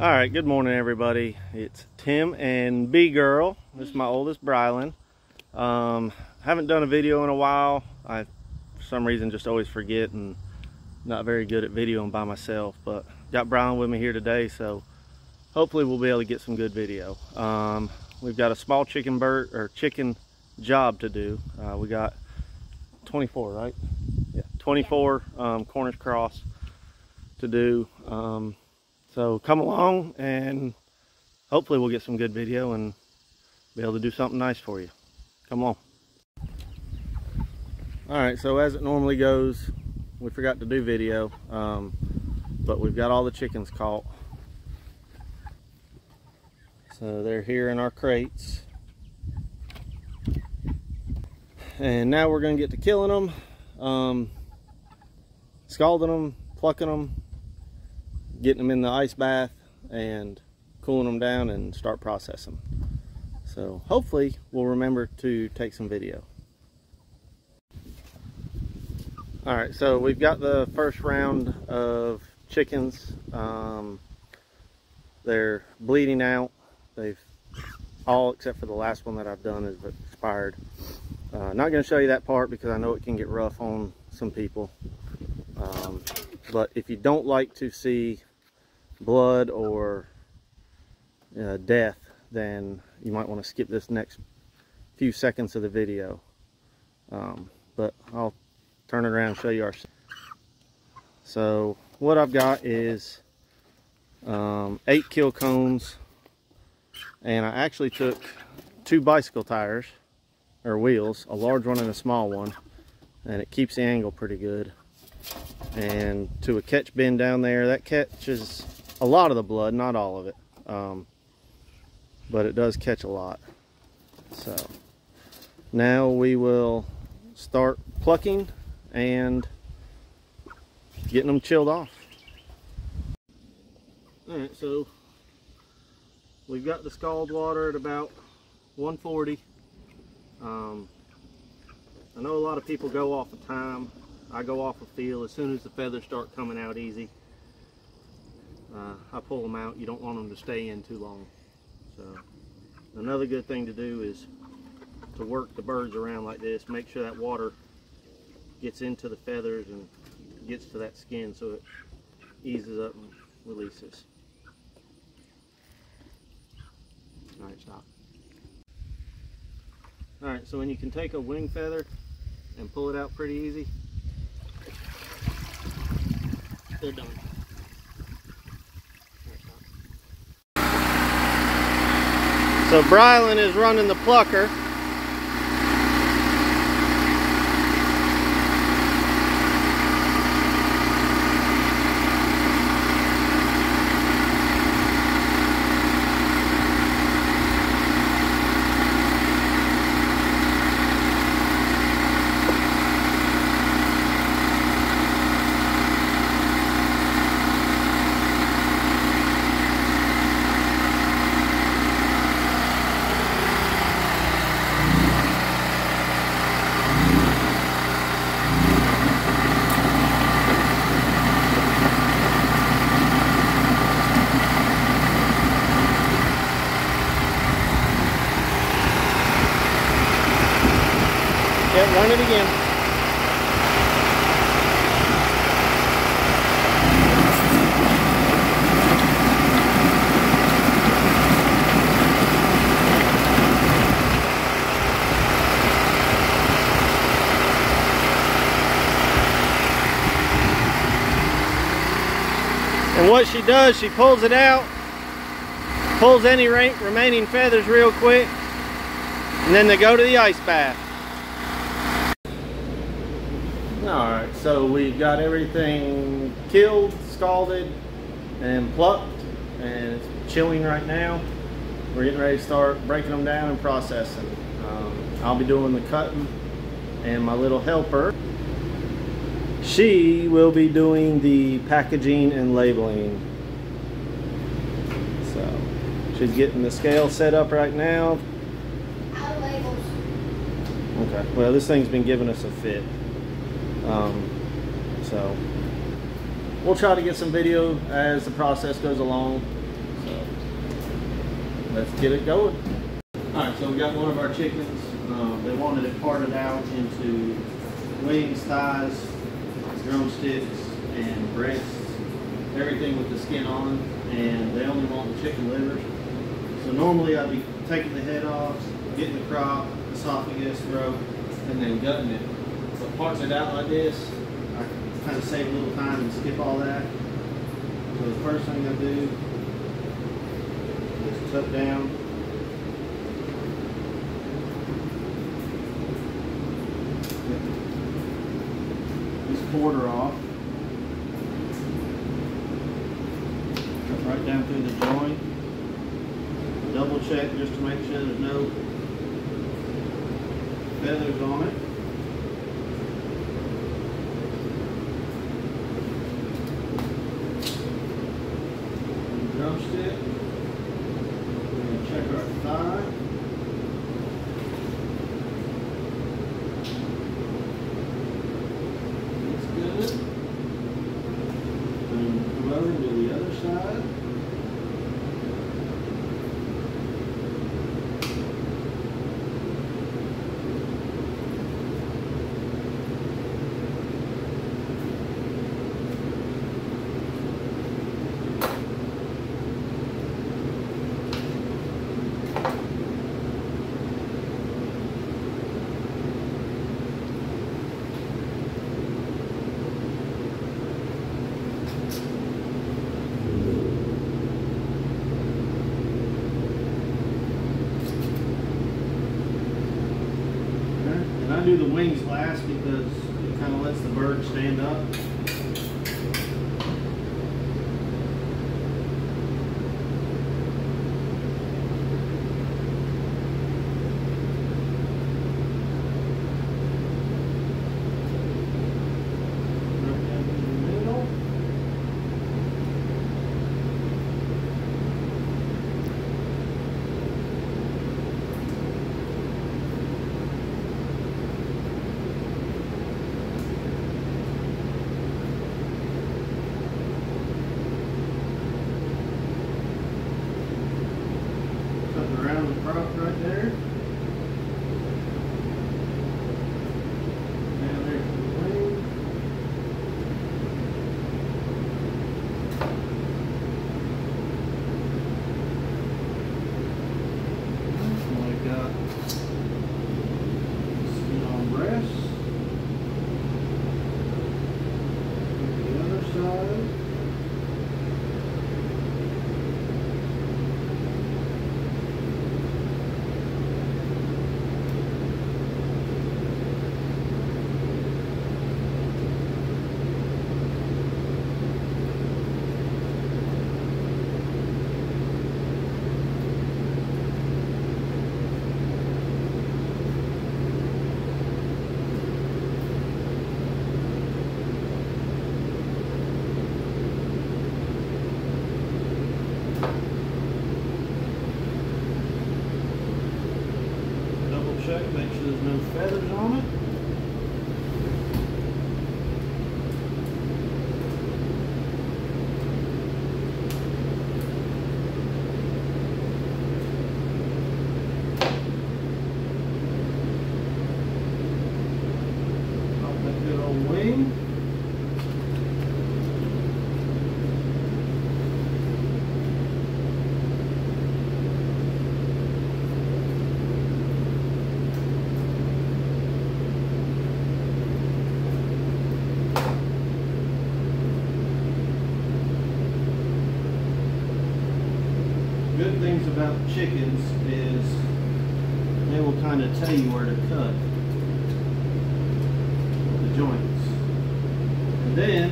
All right, good morning, everybody. It's Tim and B Girl. This is my oldest, Brylan. Um, haven't done a video in a while. I, for some reason, just always forget and not very good at videoing by myself. But got Brylan with me here today, so hopefully we'll be able to get some good video. Um, we've got a small chicken bird or chicken job to do. Uh, we got 24, right? Yeah, 24 um, Cornish cross to do. Um, so come along and hopefully we'll get some good video and be able to do something nice for you. Come along. All right, so as it normally goes, we forgot to do video, um, but we've got all the chickens caught. So they're here in our crates. And now we're gonna get to killing them, um, scalding them, plucking them, getting them in the ice bath and cooling them down and start processing. So hopefully we'll remember to take some video. All right, so we've got the first round of chickens. Um, they're bleeding out. They've all except for the last one that I've done is expired. Uh, not going to show you that part because I know it can get rough on some people. Um, but if you don't like to see blood or uh, death, then you might want to skip this next few seconds of the video. Um, but I'll turn it around and show you our... So what I've got is um, eight kill cones and I actually took two bicycle tires or wheels, a large one and a small one and it keeps the angle pretty good and to a catch bin down there that catches a lot of the blood, not all of it. Um, but it does catch a lot. So now we will start plucking and getting them chilled off. Alright, so we've got the scald water at about 140. Um, I know a lot of people go off of time. I go off of feel as soon as the feathers start coming out easy uh, I pull them out. You don't want them to stay in too long. So another good thing to do is to work the birds around like this. Make sure that water gets into the feathers and gets to that skin so it eases up and releases. Alright, stop. Alright, so when you can take a wing feather and pull it out pretty easy, they're done. So Brylan is running the plucker. Yep, run it again. What she does, she pulls it out, pulls any remaining feathers real quick, and then they go to the ice bath. Alright, so we've got everything killed, scalded, and plucked, and it's chilling right now. We're getting ready to start breaking them down and processing. Um, I'll be doing the cutting, and my little helper, she will be doing the packaging and labeling. So, she's getting the scale set up right now. Okay, well this thing's been giving us a fit. Um, so we'll try to get some video as the process goes along. So let's get it going. All right, so we got one of our chickens. Um, they wanted it parted out into wings, thighs, drumsticks, and breasts, everything with the skin on, and they only want the chicken livers. So normally I'd be taking the head off, getting the crop, esophagus, throat, and then gutting it. But parting it out like this, I kind of save a little time and skip all that. So the first thing I do is tuck down. Quarter off. Cut right down through the joint. Double check just to make sure there's no feathers on it. drumstick. We're going to check our thigh. That's good. And come over to the other side. Okay. And I do the wings last because it kind of lets the bird about chickens is they will kind of tell you where to cut the joints. And then,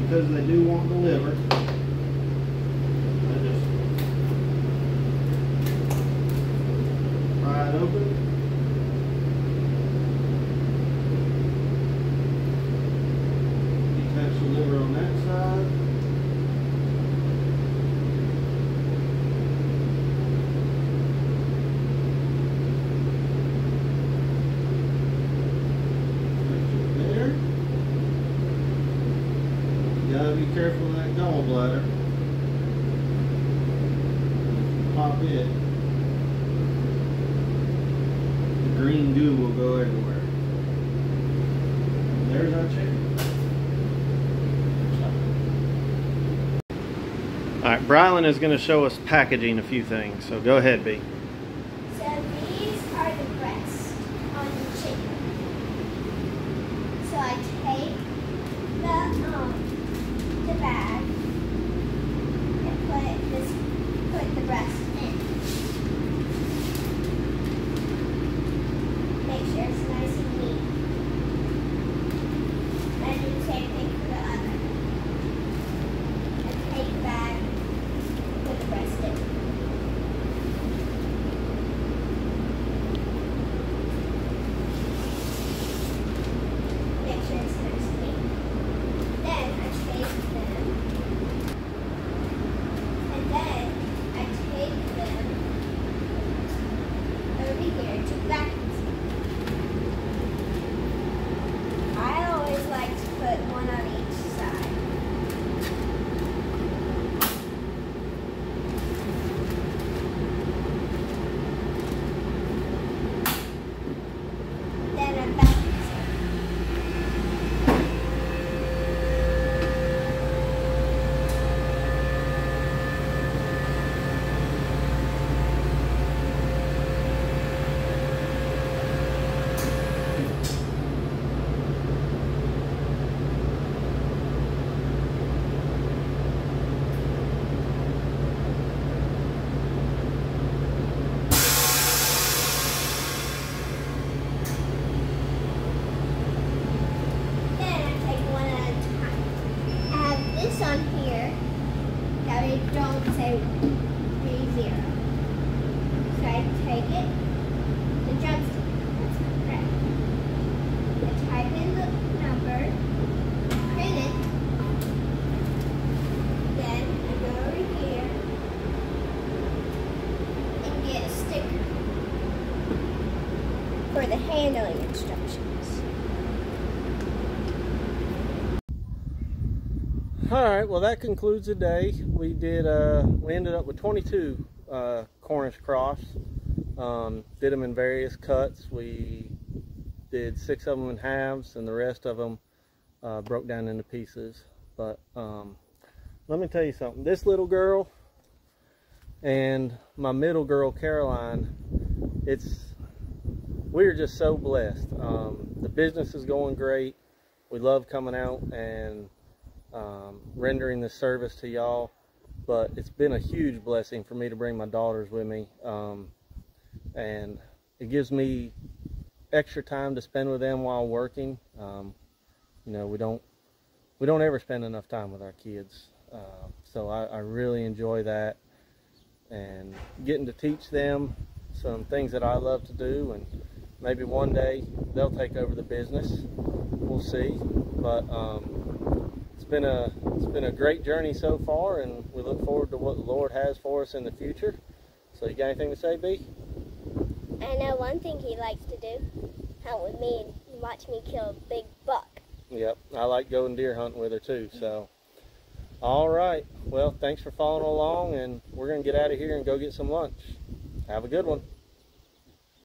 because they do want the liver, I just pry it open. Detach the liver on that side. There. You gotta be careful of that gallbladder. pop it, the green goo will go everywhere. And there's our chicken. All right, Brylan is going to show us packaging a few things, so go ahead, B. So these are the breasts on the chicken. So I take the um the bag and put this put the breast in. Make sure it's nice and neat. And do the same thing for the other. And take the bag, put the breast in. Make sure it's nice and neat. Then I take them. And then I take them over here to the back. I always like to put one on each side. Then I back Then I take one at a time. I have this on here that I don't say three zero. So I take it, the drumstick, that's correct. I type in the number, print it, then I go over here and get a sticker for the handling instructions. All right, well that concludes the day. We did. Uh, we ended up with 22 uh, Cornish cross. Um, did them in various cuts. We did six of them in halves, and the rest of them uh, broke down into pieces. But um, let me tell you something. This little girl and my middle girl Caroline, it's we're just so blessed. Um, the business is going great. We love coming out and um, rendering this service to y'all. But it's been a huge blessing for me to bring my daughters with me. Um, and it gives me extra time to spend with them while working. Um, you know, we don't we don't ever spend enough time with our kids. Uh, so I, I really enjoy that and getting to teach them some things that I love to do and maybe one day they'll take over the business. We'll see. But um, it's been a it's been a great journey so far, and we look forward to what the Lord has for us in the future. So, you got anything to say, B? I know one thing he likes to do. Hunt with me and watch me kill a big buck. Yep, I like going deer hunting with her too. So, all right. Well, thanks for following along, and we're gonna get out of here and go get some lunch. Have a good one.